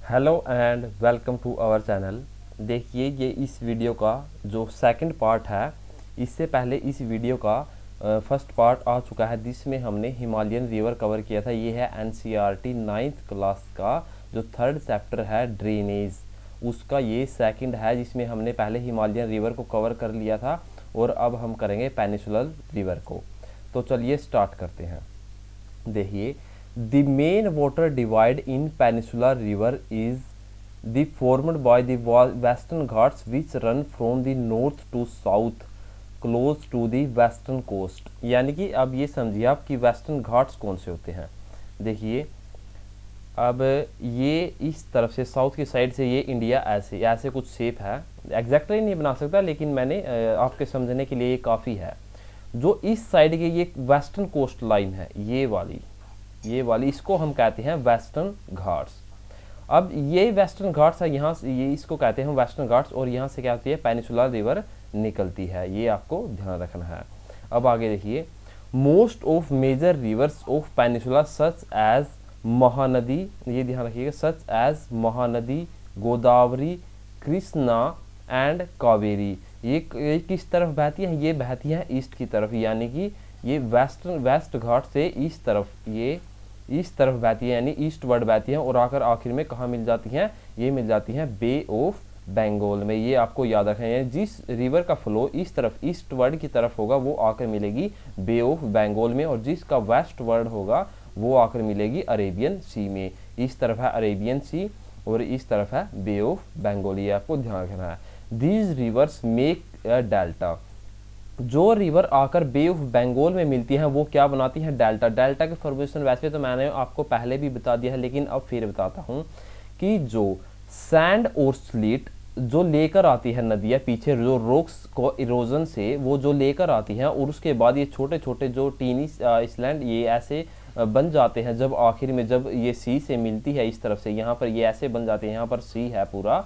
Hello and welcome to our channel देखिए, ये इस वीडियो का जो सेकंड पार्ट है, इससे पहले इस वीडियो का फ़र्स्ट पार्ट आ चुका है जिसमें हमने हिमालयन रिवर कवर किया था। ये है N C R T ninth class का जो थर्ड चैप्टर है ड्रेनेज उसका ये सेकंड है जिसमें हमने पहले हिमालयन रिवर को कवर कर लिया था और अब हम करेंगे पेनिसुलर रिवर को। तो चलिए स्टार्ट करते हैं। देखिए the main water divide in peninsular river is the formed by the Western Ghats which run from the north to south close to the western coast यानी कि अब ये समझिए आप कि वेस्टर्न घाट्स कौन से होते हैं। देखिए, अब ये इस तरफ़ से साउथ की साइड से ये इंडिया ऐसे ऐसे कुछ शेप है। एग्जैक्टली नहीं बना सकता, लेकिन मैंने आपके समझने के लिए ये काफ़ी है। जो इस साइड की ये वेस्टर्न कोस्ट लाइन है, ये वाली ये वाली इसको हम कहते हैं वेस्टर्न घाट्स। अब ये वेस्टर्न घाट्स है यहाँ ये इसको कहते हैं वेस्टर्न घाट्स और यहाँ से क्या होती है पेनिसुलर रिवर निकलती है। ये आपको ध्यान रखना है। अब आगे देखिए most of major rivers of peninsula such as Mahanadi ये ध्यान रखिएगा such as Mahanadi Godavari Krishna and Kaveri. ये, ये किस तरफ़ बहती है? ये बहती है ईस्ट की तरफ़ यानी कि ये वेस्टर्न वेस्ट घाट से ईस्ट तरफ़ ये इस तरफ़ बहती है, यानी ईस्ट वर्ड बहती है और आकर आखिर में कहाँ मिल जाती हैं? ये मिल जाती हैं बे ऑफ़ बंगाल में। ये आपको याद रखें है जिस रिवर का फ्लो इस तरफ़, ईस्ट वर्ड की तरफ़ होगा, वो आकर मिलेगी बे ऑफ़ बंगाल में और जिसका वेस्ट वर्ड होगा, वो आकर मिलेगी अरेबियन सी में। इस तरफ़ है अरेबियन सी और इस तरफ़ है बे ऑफ़ बंगाल। ये आपको ध्यान रखना है। These rivers make a delta जो रिवर आकर बे ऑफ़ बंगाल में मिलती हैं, वो क्या बनाती हैं? डेल्टा। डेल्टा के फॉर्मेशन वैसे तो मैंने आपको पहले भी बता दिया है, लेकिन अब फिर बताता हूँ कि जो सैंड और स्लीट जो लेकर आती है नदियाँ पीछे, जो रोक्स को इरोजन से वो जो लेकर आती हैं, और उसके बाद ये छोटे छोटे जो टीनी इसलैंड ये ऐसे बन जाते हैं जब आखिर में जब ये सी से मिलती है इस तरफ़ से, यहाँ पर ये ऐसे बन जाते हैं, यहाँ पर सी है पूरा।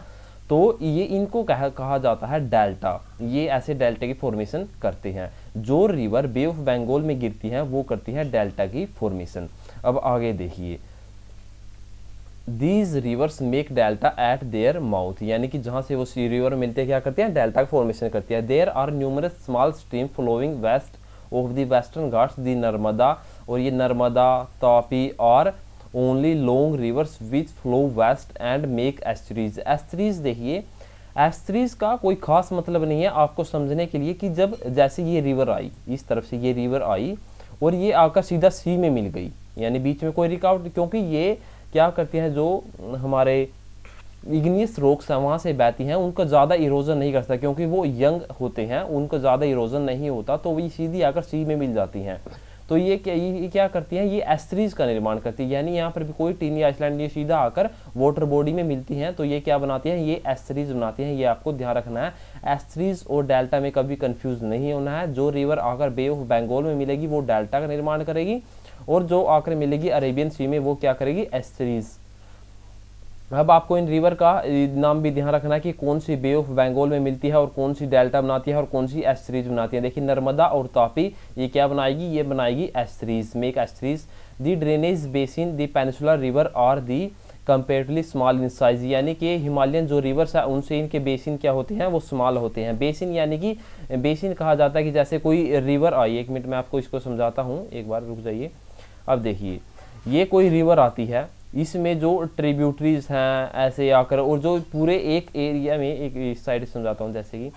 तो ये इनको कहा कहा जाता है डेल्टा। ये ऐसे डेल्टा की फॉर्मेशन करते हैं। जो रिवर बे ऑफ़ बंगाल में गिरती है, वो करती है डेल्टा की फॉर्मेशन अब आगे देखिए। These rivers make delta at their mouth यानी कि जहाँ से वो रिवर मिलते हैं, क्या करते हैं? डेल्टा की फॉर्मेशन करती है। There are numerous small stream flowing west of the Western Ghats the Narmada और ये नर्मदा तापी और only long rivers which flow west and make estuaries estuaries देखिए एस्ट्रीज का कोई खास मतलब नहीं है आपको समझने के लिए कि जब जैसे ये रिवर आई, इस तरफ़ से ये रिवर आई और ये आकर सीधा सी में मिल गई, यानी बीच में कोई रिकावट क्योंकि ये क्या करती हैं जो हमारे इग्नियस रोक्स हैं, वहाँ से बहती हैं, उनका ज़्यादा इरोजन नहीं करता क्योंकि वो यंग होते हैं, उनका ज़्यादा इरोजन नहीं होता तो वो सीधी आकर सी में मिल जाती हैं। तो ये क्या ये क्या करती है, ये एस्ट्रीज का निर्माण करती है। यानी यहाँ पर भी कोई टीन या आइसलैंड ये सीधा आकर वाटर बॉडी में मिलती हैं तो ये क्या बनाती हैं, ये एस्ट्रीज बनाती हैं, ये आपको ध्यान रखना है। एस्ट्रीज और डेल्टा में कभी कन्फ्यूज़ नहीं होना है। जो रिवर आकर बे ऑफ़ बंगाल में मिलेगी, वो डेल्टा का निर्माण करेगी, और जो आकर मिलेगी अरेबियन सी में, वो क्या करेगी एस्ट्रीज अब आपको इन रिवर का नाम भी ध्यान रखना है कि कौन सी बे ऑफ़ बंगाल में मिलती है और कौन सी डेल्टा बनाती है और कौन सी एस्ट्रीज बनाती है। देखिए, नर्मदा और तापी, ये क्या बनाएगी? ये बनाएगी estuaries make estuaries. The drainage basin, the peninsular river और the comparatively small in size. यानी कि हिमालयन जो रिवर्स है, उनसे इनके बेसिन क्या होते हैं? वो स्मॉल होते हैं। बेसिन यानी कि, बेसिन कहा जाता है कि जैसे कोई रिवर आई एक मिनट में आपको इसको समझाता हूँ। एक बार रुक जाइए। अब देखिए, ये कोई रिवर आती है इसमें जो ट्रिब्यूटरीज हैं, ऐसे आकर और जो पूरे एक एरिया में, एक साइड समझाता हूँ, जैसे कि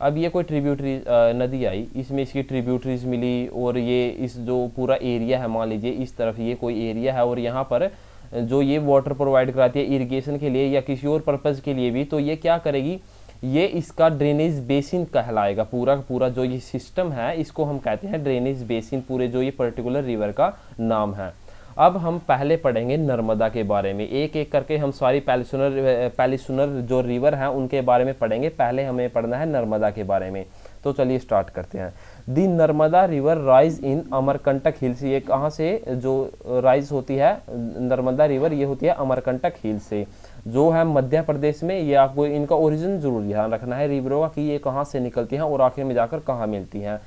अब ये कोई ट्रिब्यूटरी नदी आई, इसमें इसकी ट्रिब्यूटरीज मिली, और ये इस जो पूरा एरिया है, मान लीजिए इस तरफ़ ये कोई एरिया है, और यहाँ पर जो ये वाटर प्रोवाइड कराती है इरिगेशन के लिए या किसी और पर्पज़ के लिए भी तो ये क्या करेगी? ये इसका ड्रेनेज बेसिन कहलाएगा, पूरा पूरा जो ये सिस्टम है, इसको हम कहते हैं ड्रेनेज बेसिन पूरे जो ये पर्टिकुलर रिवर का नाम है। अब हम पहले पढ़ेंगे नर्मदा के बारे में। एक एक करके हम सारी पैलिसुनर पैलिसुनर जो रिवर हैं, उनके बारे में पढ़ेंगे। पहले हमें पढ़ना है नर्मदा के बारे में। तो चलिए स्टार्ट करते हैं। The Narmada river rise in Amarkantak hills. ये कहाँ से, जो राइज होती है, नर्मदा रिवर, ये होती है अमरकंटक हिल से। जो है मध्य प्रदेश में, ये आपको इनका ओरिजिन ज़रूर ध्यान रखना है, रिवरों का, कि ये कहाँ से निकलती हैं और आखिर में जाकर कहाँ मिलती हैं।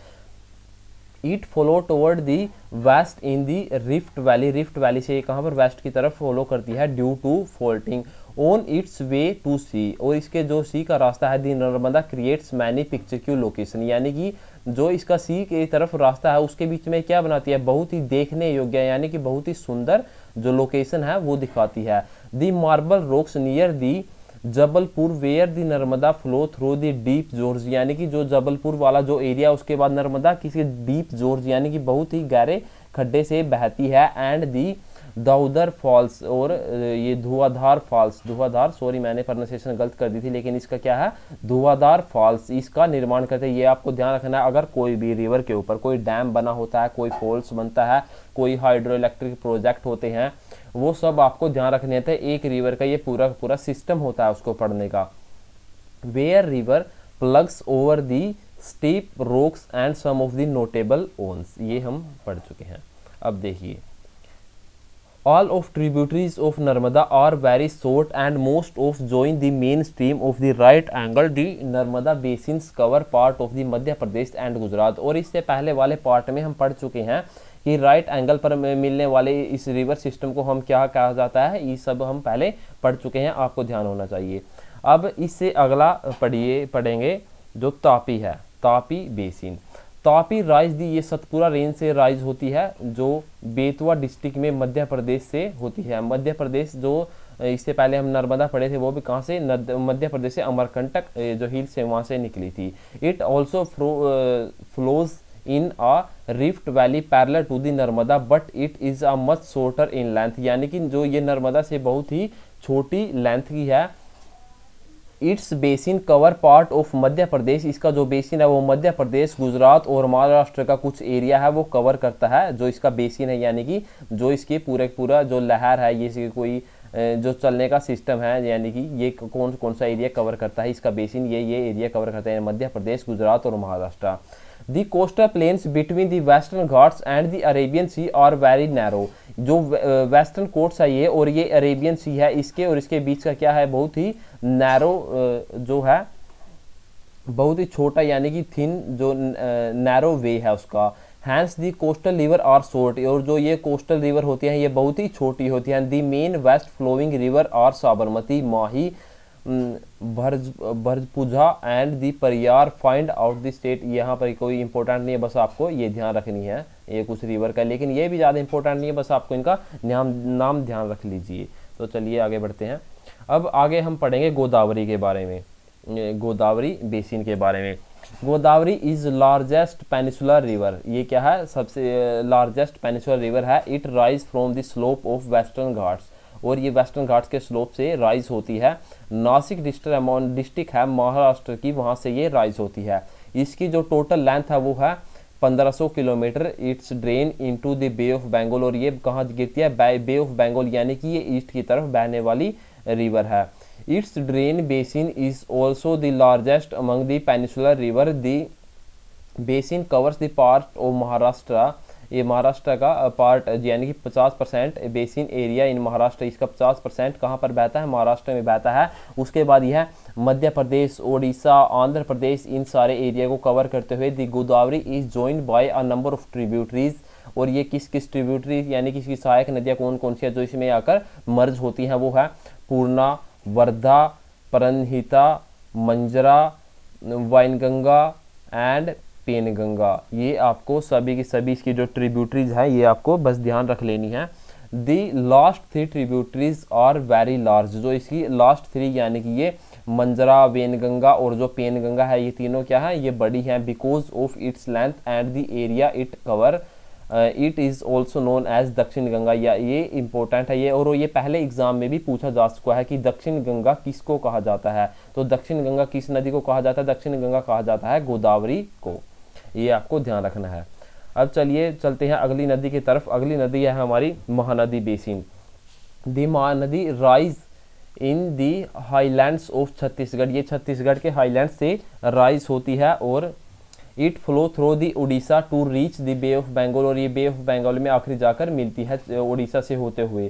It follow toward the west in the rift valley rift valley से कहाँ पर वेस्ट की तरफ़ फॉलो करती है due to faulting on its way to sea और इसके जो सी का रास्ता है the Narmada creates many picturesque location यानी कि जो इसका सी की तरफ़ रास्ता है, उसके बीच में क्या बनाती है? बहुत ही देखने योग्य यानी कि बहुत ही सुंदर जो लोकेशन है, वो दिखाती है। The marble rocks near the Jabalpur where the Narmada flow through the deep gorge, यानी कि जो जबलपुर वाला जो एरिया, उसके बाद नर्मदा किसी डीप जोर्ज, यानी कि बहुत ही गहरे खड्डे से बहती है एंड दी दाउदर फॉल्स और ये धुआधार फॉल्स, धुआधार सॉरी मैंने प्रोनाउंसिएशन गलत कर दी थी, लेकिन इसका क्या है? धुआधार फॉल्स, इसका निर्माण करते हैं, ये आपको ध्यान रखना है, अगर कोई भी रिवर के ऊपर कोई डैम बना होता है, कोई फॉल्स बनता है, कोई हाइड्रो इलेक्ट्रिक प्रोजेक्ट होते हैं वो सब आपको ध्यान रखने थे। एक रिवर का ये पूरा पूरा सिस्टम होता है उसको पढ़ने का। Where river plunges over the steep rocks and some of the notable ones ये हम पढ़ चुके हैं। अब देखिए। All of tributaries of Narmada are very short and most of join the main stream of the right angle the Narmada basin cover part of the Madhya Pradesh and Gujarat. और इससे पहले वाले पार्ट में हम पढ़ चुके हैं। कि राइट एंगल पर मिलने वाले इस रिवर सिस्टम को हम क्या कहा जाता है? ये सब हम पहले पढ़ चुके हैं, आपको ध्यान होना चाहिए। अब इससे अगला पढ़िए, पढ़ेंगे जो तापी है, Tapi basin. Tapi rise the, ये सतपुरा रेंज से राइज होती है, जो बेतवा डिस्ट्रिक्ट में मध्य प्रदेश से होती है। मध्य प्रदेश जो इससे पहले हम नर्मदा पढ़े थे, वो भी कहाँ से? मध्य प्रदेश से अमरकंटक जो हिल से वहाँ से निकली थी। It also flows in a rift valley parallel to the Narmada but it is a much shorter in length यानी कि जो ये नर्मदा से बहुत ही छोटी लेंथ की है its basin cover part of Madhya Pradesh इसका जो बेसिन है वो मध्य प्रदेश गुजरात और महाराष्ट्र का कुछ एरिया है, वो कवर करता है, जो इसका बेसिन है। यानी कि जो इसके पूरे पूरा जो लहर है, ये कोई जो चलने का सिस्टम है, यानी कि ये कौन कौन सा एरिया कवर करता है, इसका बेसिन ये ये एरिया कवर करता है मध्य प्रदेश गुजरात और Maharashtra the coastal plains between the Western Ghats and the Arabian sea are very narrow जो वेस्टर्न कोट्स है ये और ये अरेबियन सी है इसके और इसके बीच का क्या है? बहुत ही नैरो जो है, बहुत ही छोटा यानी कि थिन जो नैरो वे है उसका। Hence the coastal river are short और जो ये कोस्टल रिवर होती हैं ये बहुत ही छोटी होती हैं। The main west flowing river are Sabarmati Mahi Bharj Bharathapuzha and the Periyar find out the state यहाँ पर कोई इंपॉर्टेंट नहीं है, बस आपको ये ध्यान रखनी है, ये कुछ रिवर का लेकिन ये भी ज़्यादा इंपॉर्टेंट नहीं है, बस आपको इनका नाम नाम ध्यान रख लीजिए। तो चलिए आगे बढ़ते हैं। अब आगे हम पढ़ेंगे गोदावरी के बारे में। गोदावरी बेसिन के बारे में। Godavari is largest peninsular river ये क्या है? सबसे लार्जेस्ट पेनिसुलर रिवर है। It rise from the slope of Western Ghats और ये वेस्टर्न घाट्स के स्लोप से राइज होती है। नासिक डिस्ट्रिक्ट डिस्ट्रिक्ट है महाराष्ट्र की, वहाँ से ये राइज होती है। इसकी जो टोटल लेंथ है वो है 1500 kilometre. Its drain into the Bay of Bengal और ये कहाँ गिरती है? बे ऑफ़ बंगाल यानी कि ये ईस्ट की तरफ़ बहने वाली रिवर है। Its drain basin is also the largest among the peninsular river the basin covers the part of Maharashtra ये महाराष्ट्र का पार्ट यानी कि 50 percent basin area in Maharashtra, इसका 50 परसेंट कहाँ पर बहता है? महाराष्ट्र में बहता है। उसके बाद यह मध्य प्रदेश, ओडिशा, आंध्र प्रदेश, इन सारे एरिया को कवर करते हुए the Godavari is joint by a number of tributaries और ये किस किस ट्रिब्यूटरी यानी किसकी सहायक नदियाँ कौन कौन सी है जो इसमें आकर मर्ज होती हैं वो है? पूर्णा, वर्धा, परनहिता, मंजरा, वाइनगंगा एंड पेनगंगा ये आपको सभी की सभी इसकी जो ट्रिब्यूटरीज हैं, ये आपको बस ध्यान रख लेनी है। The last three tributaries are very large जो इसकी लास्ट थ्री यानी कि ये मंजरा, वेनगंगा और जो पेनगंगा है, ये तीनों क्या है? ये बड़ी हैं because of its length and the area it cover it is also known as Dakshin Ganga या ये इंपॉर्टेंट है ये। और ये पहले एग्ज़ाम में भी पूछा जा चुका है कि दक्षिण गंगा किसको कहा जाता है? तो दक्षिण गंगा किस नदी को कहा जाता है? दक्षिण गंगा कहा जाता है गोदावरी को। ये आपको ध्यान रखना है। अब चलिए, चलते हैं अगली नदी की तरफ़। अगली नदी है हमारी Mahanadi basin. The Mahanadi rise in the highlands of Chhattisgarh. ये छत्तीसगढ़ के हाईलैंड से राइज होती है और it flow through the Orissa to reach the Bay of Bengal और ये बे ऑफ़ बंगाल में आखिरी जाकर मिलती है उड़ीसा से होते हुए।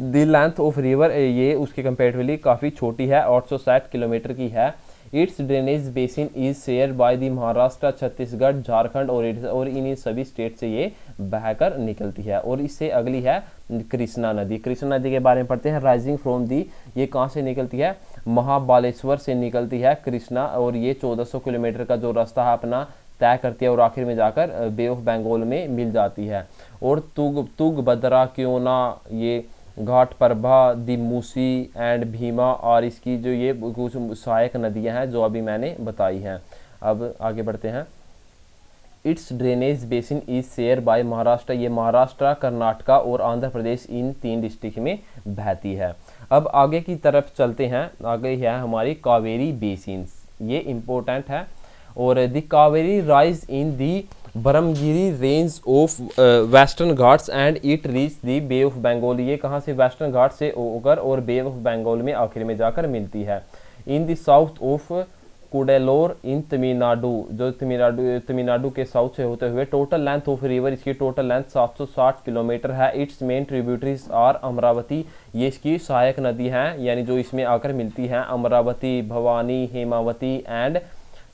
द लेंथ ऑफ़ रिवर, ये उसके कंपेरेटिवली काफ़ी छोटी है, आठ सौ साठ किलोमीटर की है। Its drainage basin is share by the Maharashtra Chhattisgarh Jharkhand और और इन सभी स्टेट से ये बहकर निकलती है। और इससे अगली है कृष्णा नदी। कृष्णा नदी के बारे में पढ़ते हैं। राइजिंग फ्रॉम दी ये कहाँ से निकलती है? महाबालेश्वर से निकलती है कृष्णा और ये 1400 किलोमीटर का जो रास्ता है अपना तय करती है और आखिर में जाकर बे ऑफ़ बंगाल में मिल जाती है। और तुग तुग बदरा क्यों ना ये घाट प्रभा दिमूसी एंड भीमा और इसकी जो ये कुछ सहायक नदियाँ हैं, जो अभी मैंने बताई हैं। अब आगे बढ़ते हैं। Its drainage basin is share by Maharashtra ये महाराष्ट्र कर्नाटका और आंध्र प्रदेश इन तीन डिस्ट्रिक्ट में बहती है। अब आगे की तरफ़ चलते हैं। आगे है हमारी कावेरी बेसिन ये इम्पोर्टेंट है। और the Kaveri rise in the Brahmagiri range of Western Ghats and it reach the Bay of Bengal ये कहाँ से वेस्टर्न घाट से होकर और बे ऑफ़ बंगाल में आखिर में जाकर मिलती है। In the south of Cuddalore in Tamil Nadu जो तमिलनाडु तमिलनाडु के साउथ से होते हुए टोटल लेंथ ऑफ़ रिवर इसकी टोटल लेंथ 760 किलोमीटर है। Its main tributaries are Amaravati ये इसकी सहायक नदी हैं, यानी जो इसमें आकर मिलती हैं Amaravati Bhavani Hemavati and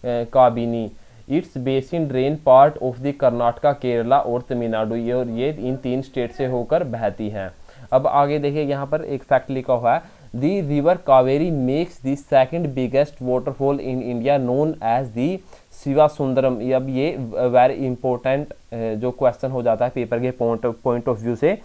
Kabini its basin drain part of the Karnataka, Kerala और तमिलनाडु। ये और ये इन तीन स्टेट से होकर बहती हैं। अब आगे देखिए, यहाँ पर एक फैक्ट लिखा हुआ है। The river Kaveri makes the second biggest waterfall in India known as the Shiva Sundaram अब ये वेरी इंपॉर्टेंट जो क्वेश्चन हो जाता है पेपर के पॉइंट पॉइंट ऑफ़ व्यू से।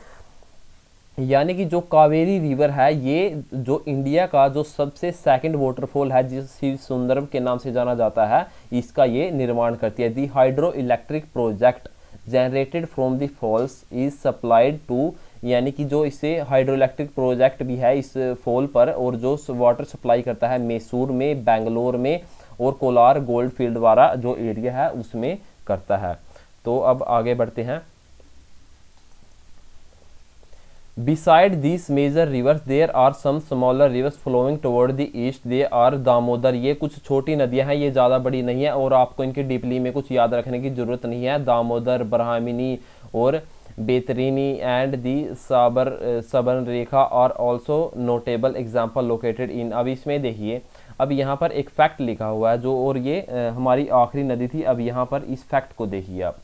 यानी कि जो कावेरी रिवर है, ये जो इंडिया का जो सबसे सेकंड वाटरफॉल है, जिस शिव सुंदरम के नाम से जाना जाता है, इसका ये निर्माण करती है। The hydro electric project generated from the falls is supplied to यानी कि जो इसे हाइड्रो इलेक्ट्रिक प्रोजेक्ट भी है, इस फॉल पर, और जो वाटर सप्लाई करता है मैसूर में, बेंगलोर में, और कोलार गोल्ड फ़ील्ड वाला जो एरिया है, उसमें करता है। तो अब आगे बढ़ते हैं। Beside these major rivers, there are some smaller rivers flowing toward the east. They are Damodar ये कुछ छोटी नदियाँ हैं ये ज़्यादा बड़ी नहीं है और आपको इनके डीपली में कुछ याद रखने की ज़रूरत नहीं है। दामोदर ब्राह्मिनी और बेतरीनी एंड दी साबर सबन रेखा और also notable example located in अब इसमें देखिए अब यहाँ पर एक फैक्ट लिखा हुआ है जो और ये हमारी आखिरी नदी थी। अब यहाँ पर इस फैक्ट को देखिए आप।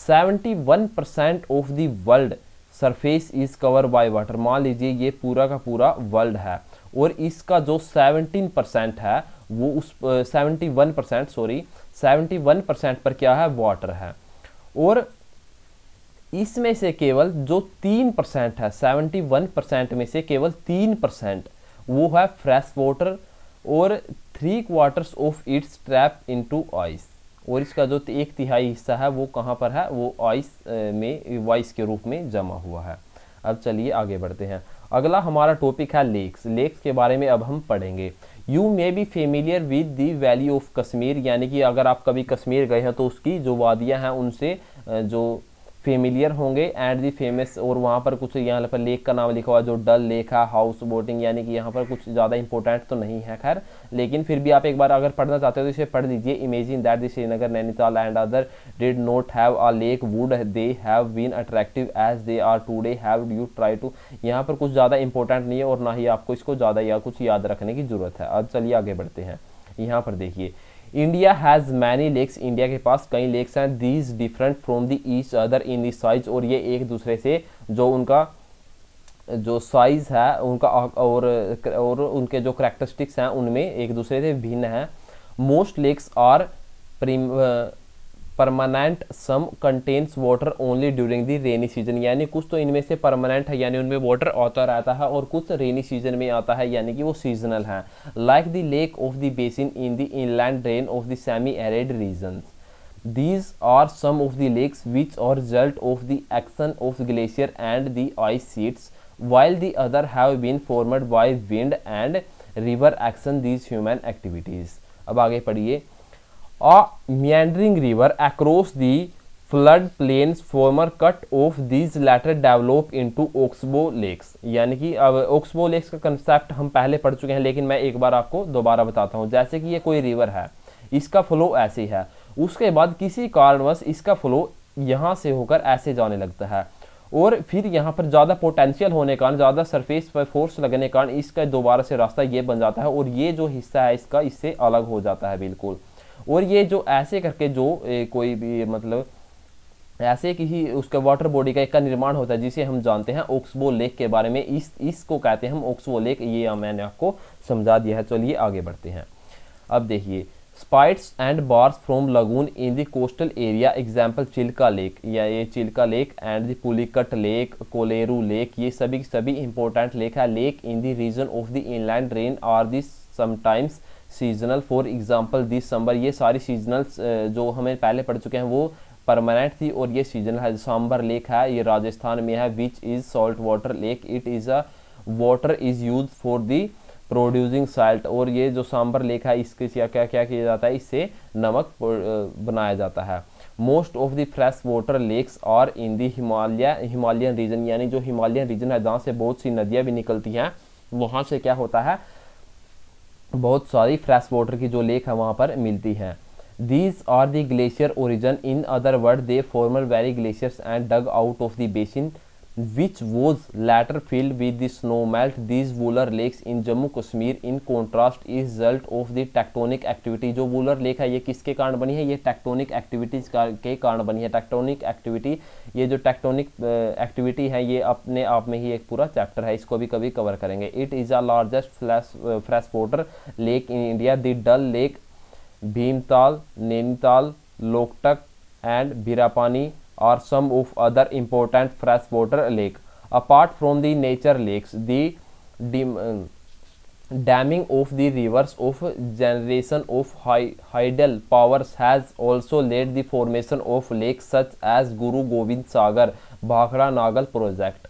71 percent of the world surface is cover by water मान लीजिए ये पूरा का पूरा वर्ल्ड है और इसका जो 17 परसेंट है, वो उस seventy one percent sorry seventy one percent पर क्या है? वाटर है। और इसमें से केवल जो तीन परसेंट है सेवेंटी वन परसेंट में से केवल तीन परसेंट वो है फ्रेश वाटर और three quarters of its trap into ice और इसका जो एक तिहाई हिस्सा है, वो कहाँ पर है? वो आइस में, वाइस के रूप में जमा हुआ है। अब चलिए आगे बढ़ते हैं। अगला हमारा टॉपिक है लेक्स लेक्स के बारे में अब हम पढ़ेंगे। You may be familiar with the valley of Kashmir यानी कि अगर आप कभी कश्मीर गए हैं तो उसकी जो वादियाँ हैं, उनसे जो फेमिलियर होंगे एंड दी फ़ेमस और वहाँ पर कुछ यहाँ पर लेक का नाम लिखा हुआ जो डल लेक है हाउस बोटिंग यानी कि यहाँ पर कुछ ज़्यादा इंपॉर्टेंट तो नहीं है, खैर। लेकिन फिर भी आप एक बार अगर पढ़ना चाहते हो तो इसे पढ़ लीजिए। Imagine that the Srinagar Nainital and other did not have a lake would they have been attractive as they are today have you try to यहाँ पर कुछ ज़्यादा इंपॉर्टेंट नहीं है और ना ही आपको इसको ज़्यादा या कुछ याद रखने की ज़रूरत है। अब चलिए आगे बढ़ते हैं। यहाँ पर देखिए। India has many lakes India के पास कई लेक्स हैं. These different from the each other in the size और ये एक दूसरे से जो उनका, जो साइज़ है, उनका और और उनके जो करेक्टरिस्टिक्स हैं, उनमें एक दूसरे से भिन्न हैं. Most lakes are permanent some contains water only during the rainy season यानी कुछ तो इनमें से परमानेंट है, यानी उनमें वाटर आता रहता है और कुछ रेनी सीज़न में आता है, यानी कि वो सीजनल है। Like the lake of the basin in the inland drain of the semi arid region these are some of the lakes which are result of the action of glacier and the ice sheets while the other have been formed by wind and river action these human activities अब आगे पढ़िए। A meandering river across the flood plains former cut of these latter develop into oxbow lakes यानी कि अब ओक्सबो lakes का concept हम पहले पढ़ चुके हैं, लेकिन मैं एक बार आपको दोबारा बताता हूँ। जैसे कि ये कोई रिवर है, इसका फ्लो ऐसे है उसके बाद किसी कारणवश इसका फ्लो यहाँ से होकर ऐसे जाने लगता है। और फिर यहाँ पर ज़्यादा पोटेंशियल होने कारण, ज़्यादा सरफेस पर फोर्स लगने कारण इसका दोबारा से रास्ता ये बन जाता है और ये जो हिस्सा है, इसका इससे अलग हो जाता है बिल्कुल। और ये जो ऐसे करके जो कोई भी मतलब ऐसे किसी उसका वाटर बॉडी का एक का निर्माण होता है, जिसे हम जानते हैं ओक्सबो लेक के बारे में, इस, इसको कहते हैं हम ओक्सबो लेक ये मैंने आपको समझा दिया है। चलिए आगे बढ़ते हैं। अब देखिए spits and bars from lagoon in the coastal area example Chilka lake या ये Chilka lake and the Pulicat lake Kolleru lake ये सभी सभी इंपॉर्टेंट लेक है। Lake in the region of the inland rain are this sometimes seasonal for example this ये सारी seasonal जो हमें पहले पढ़ चुके हैं, वो परमानेंट थी और ये सीजनल है, सांबर लेक है, ये राजस्थान में है which is salt water lake it is a water is use for the producing salt और ये जो सांबर लेक है, इसके क्या क्या क्या किया जाता है, इससे नमक बनाया जाता है। Most of the fresh water lakes are in the Himalaya Himalayan region यानी जो हिमालयन रीजन है, जहाँ से बहुत सी नदियाँ भी निकलती हैं, वहाँ से क्या होता है बहुत सारी फ्रेश वाटर की जो लेक है वहाँ पर मिलती है। These are the glacier origin in other world they former very glaciers and dug out of the basin which was later filled with the snow melt this Wular lake in Jammu Kashmir in contrast is result of the tectonic activity जो Wular lake है, ये किसके कारण बनी है? ये tectonic activities के कारण बनी है? टेक्टोनिक एक्टिविटी ये जो टेक्टोनिक एक्टिविटी है, ये अपने आप में ही एक पूरा चैप्टर है। इसको भी कभी कवर करेंगे। It is a largest flash fresh water lake in India the Dal lake Bhimtal Nainital Loktak and Barapani are some of other important freshwater lake. Apart from the nature lakes, the damming of the rivers of generation of hydel powers has also led the formation of lakes such as Guru Gobind Sagar, Bhakra Nagal project.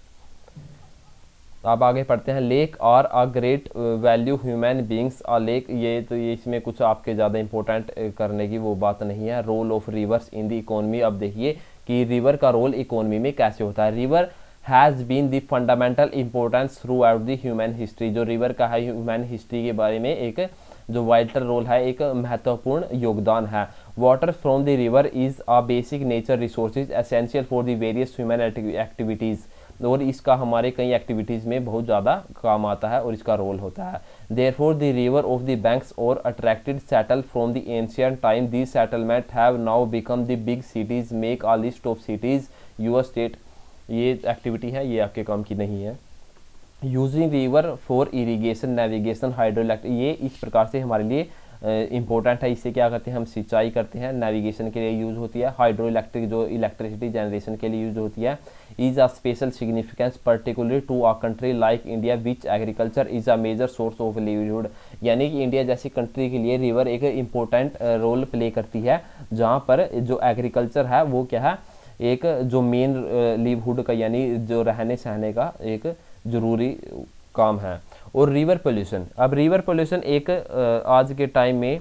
अब आगे पढ़ते हैं lake are a great value human beings a lake ये तो ये इसमें कुछ आपके ज़्यादा इंपॉर्टेंट करने की वो बात नहीं है role of rivers in the economy अब देखिए कि रिवर का रोल इकोनॉमी में कैसे होता है? River has been the fundamental importance throughout the human history जो रिवर का है ह्यूमन हिस्ट्री के बारे में एक जो वाइटल रोल है, एक महत्वपूर्ण योगदान है। Water from the river is a basic nature resources essential for the various human activities और इसका हमारे कई एक्टिविटीज़ में बहुत ज़्यादा काम आता है और इसका रोल होता है। Therefore the river of the banks और attracted settle from the ancient time the settlement have now become the big cities make a list of cities state. ये एक्टिविटी है, ये आपके काम की नहीं है। Using river for irrigation navigation hydro ये इस प्रकार से हमारे लिए इंपॉर्टेंट है। इससे क्या करते हैं, हम सिंचाई करते हैं। नेविगेशन के लिए यूज़ होती है। हाइड्रो इलेक्ट्रिक जो इलेक्ट्रिसिटी जनरेशन के लिए यूज़ होती है। Is a special significance particularly to a country like India which agriculture is a major source of livelihood यानी कि इंडिया जैसी कंट्री के लिए रिवर एक इम्पोर्टेंट रोल प्ले करती है। जहाँ पर जो एग्रीकल्चर है, वो क्या है? एक जो मेन लिवहुड का, यानी जो रहने सहने का एक ज़रूरी काम है। और रिवर पोल्यूशन अब रिवर पोल्यूशन एक आज के टाइम में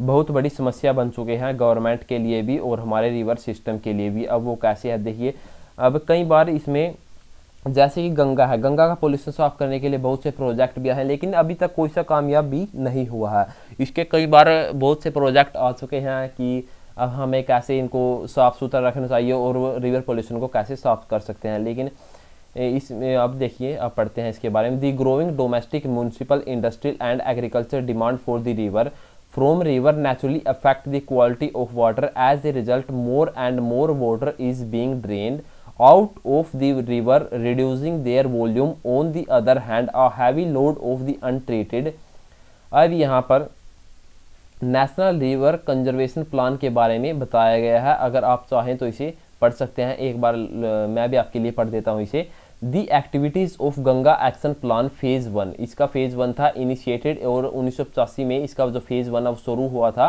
बहुत बड़ी समस्या बन चुके हैं गवर्नमेंट के लिए भी और हमारे रिवर सिस्टम के लिए भी। अब वो कैसे है देखिए, अब कई बार इसमें जैसे कि गंगा है, गंगा का पोल्यूशन साफ़ करने के लिए बहुत से प्रोजेक्ट भी आए हैं, लेकिन अभी तक कोई सा कामयाब भी नहीं हुआ है। इसके कई बार बहुत से प्रोजेक्ट आ चुके हैं कि अब हमें कैसे इनको साफ़ सुथरा रखना चाहिए और रिवर पोल्यूशन को कैसे साफ़ कर सकते हैं। लेकिन इसमें अब देखिए, अब पढ़ते हैं इसके बारे में। The growing domestic municipal industrial and agriculture demand for the river from river naturally affect the quality of water as a result more and more water is being drained out of the river, reducing their volume. On the other hand, a heavy load of the untreated अब यहाँ पर national river conservation plan के बारे में बताया गया है। अगर आप चाहें तो इसे पढ़ सकते हैं। एक बार मैं भी आपके लिए पढ़ देता हूँ इसे। The activities of Ganga action plan phase one इसका फ़ेज़ वन था इनिशिएटेड और उन्नीस सौ पचासी में इसका जो फ़ेज़ वन अब शुरू हुआ था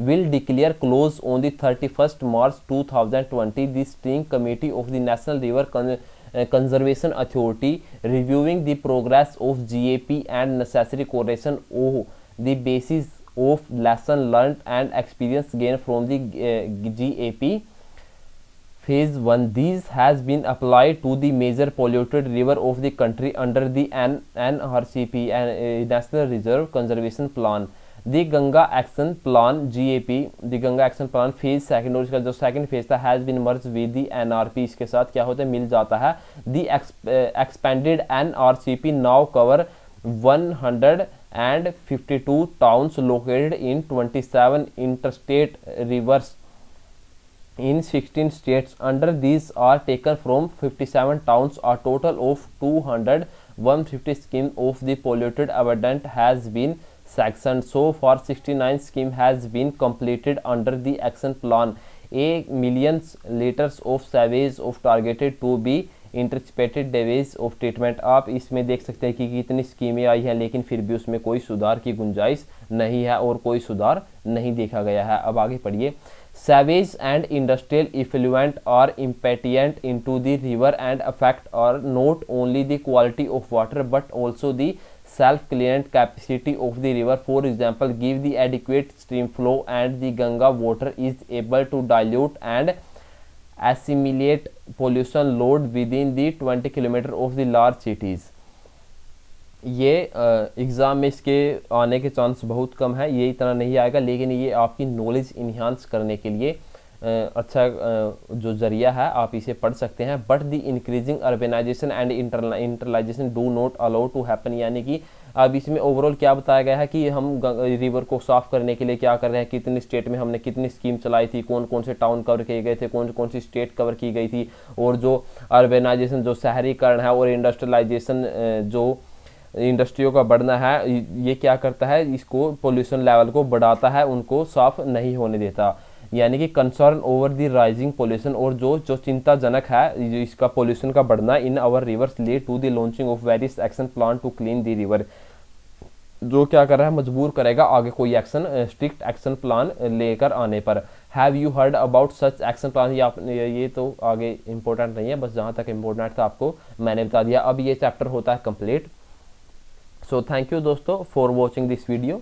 will declare close on the thirty first March two thousand twenty the steering committee of the national river conservation authority reviewing the progress of G A P and necessary correction on the basis of lesson learn and experience gain from the G A P phase 1 these has been applied to the major polluted river of the country under the NRCP and uh, National Reserve Conservation Plan the Ganga action plan GAP the Ganga action plan phase second और इसका जो second phase था has been merge with the NRP इसके साथ क्या होता है मिल जाता है the expanded NRCP now cover 152 towns located in 27 interstate rivers in 16 states under these are taken from 57 towns a total of 200 150 scheme of the polluted abundant has been sanctioned so far 69 scheme has been completed under the action plan a millions liters of sewage of targeted to be intercepted डेवेज of treatment आप इसमें देख सकते हैं कि कितनी स्कीमें आई हैं लेकिन फिर भी उसमें कोई सुधार की गुंजाइश नहीं है और कोई सुधार नहीं देखा गया है अब आगे पढ़िए savage and industrial effluent are impatient into the river and affect or not only the quality of water but also the self-clearance capacity of the river. For example give the adequate stream flow and the ganga water is able to dilute and assimilate pollution load within the 20 kilometer of the large cities ये exam में इसके आने के chance बहुत कम है, ये इतना नहीं आएगा, लेकिन ये आपकी नॉलेज इन्हांस करने के लिए अच्छा जो ज़रिया है, आप इसे पढ़ सकते हैं। But the increasing urbanisation and industrialisation do not allow to happen यानी कि अब इसमें ओवरऑल क्या बताया गया है कि हम रिवर को साफ़ करने के लिए क्या कर रहे हैं, कितने स्टेट में हमने कितनी स्कीम चलाई थी कौन कौन से टाउन कवर किए गए थे कौन कौन सी स्टेट कवर की गई थी, और जो अर्बेनाइजेशन जो शहरीकरण है, और इंडस्ट्रियलाइजेशन जो इंडस्ट्रियों का बढ़ना है, ये क्या करता है, इसको पोल्यूशन लेवल को बढ़ाता है, उनको साफ़ नहीं होने देता। यानी कि concern over the rising pollution और जो जो चिंताजनक है इसका पोल्यूशन का बढ़ना in our rivers led to the launching of various action plan to clean the river जो क्या कर रहा है, मजबूर करेगा आगे कोई एक्शन स्ट्रिक्ट एक्शन प्लान लेकर आने पर। Have you heard about such action plan ये ये तो आगे इंपॉर्टेंट नहीं है, बस जहाँ तक इंपॉर्टेंट था आपको, मैंने बता दिया। अब ये चैप्टर होता है complete so thank you dosto for watching this video.